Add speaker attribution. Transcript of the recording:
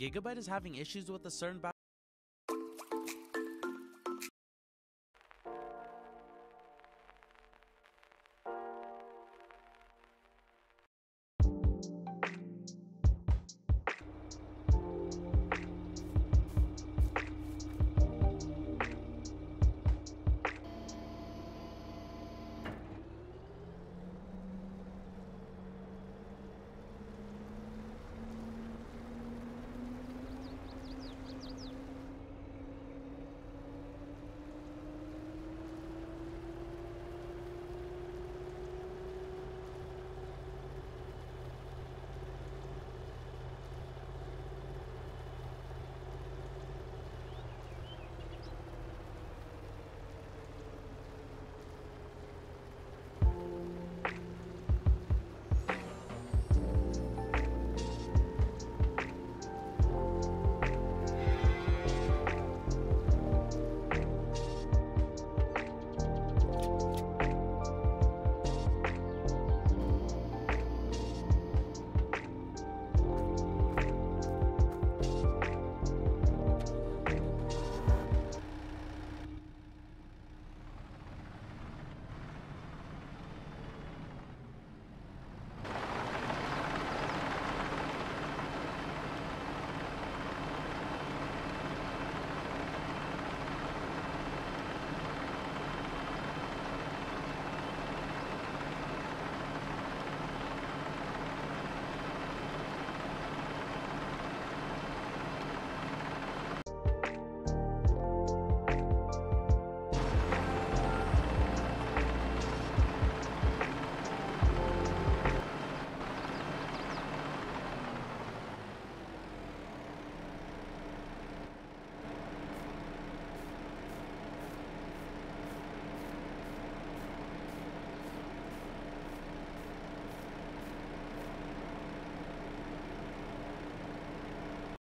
Speaker 1: Gigabyte is having issues with a certain